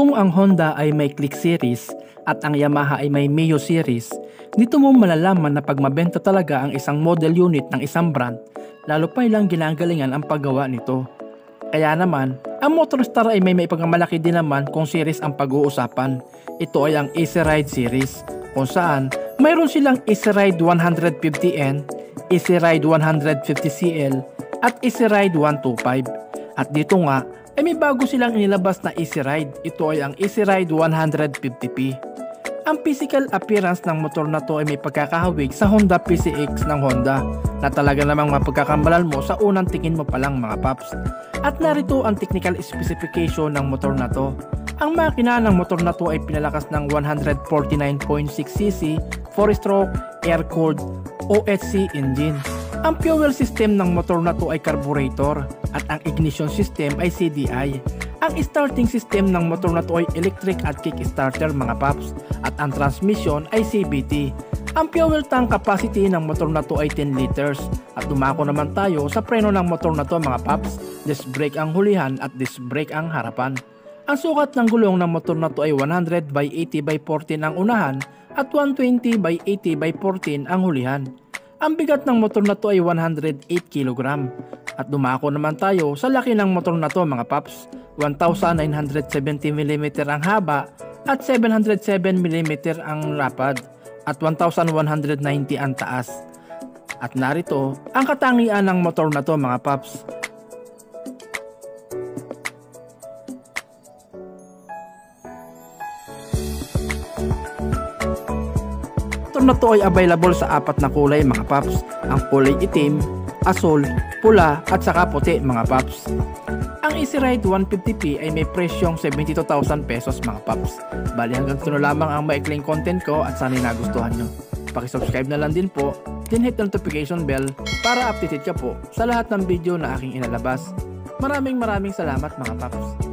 Kung ang Honda ay may Click Series at ang Yamaha ay may Mio Series, dito mo malalaman na pag mabenta talaga ang isang model unit ng isang brand, lalo pa ilang ginagalingan ang paggawa nito. Kaya naman, ang Motorstar ay may maipagmalaki din naman kung series ang pag-uusapan. Ito ay ang Easy Ride series, kung saan mayroon silang Easy Ride 150N, Easy Ride 150CL, at Easy Ride 125. At dito nga, ay may bago silang inilabas na Easy Ride. Ito ay ang Easy Ride 150p. Ang physical appearance ng motor na to ay may pagkakahawig sa Honda PCX ng Honda na talaga namang mapagkakambalan mo sa unang tingin mo pa lang mga paps. At narito ang technical specification ng motor na to. Ang makina ng motor na to ay pinalakas ng 149.6cc 4-stroke air-cooled OHC engine. Ang fuel system ng motor na to ay carburetor at ang ignition system ay CDI. Ang starting system ng motor na to ay electric at kickstarter mga paps at ang transmission ay CVT. Ang fuel tank capacity ng motor na to ay 10 liters at dumako naman tayo sa preno ng motor na to mga paps, disc brake ang hulihan at disc brake ang harapan. Ang sukat ng gulong ng motor na to ay 100 by 80 by 14 ang unahan at 120 by 80 by 14 ang hulihan. Ang bigat ng motor na to ay 108 kg. At dumako naman tayo sa laki ng motor na to mga paps. 1970mm ang haba at 707mm ang lapad at 1190 ang taas. At narito ang katangian ng motor na to mga paps. Motor na to ay available sa apat na kulay mga paps. Ang kulay itim, asul, pula at saka puti mga paps. Ang Easy Ride 150p ay may presyong 72,000 pesos mga paps. Bali hanggang ito lamang ang maikling content ko at sana nagustuhan nyo. Pakisubscribe na lang din po, din hit notification bell para updated ka po sa lahat ng video na aking inalabas. Maraming maraming salamat mga paps.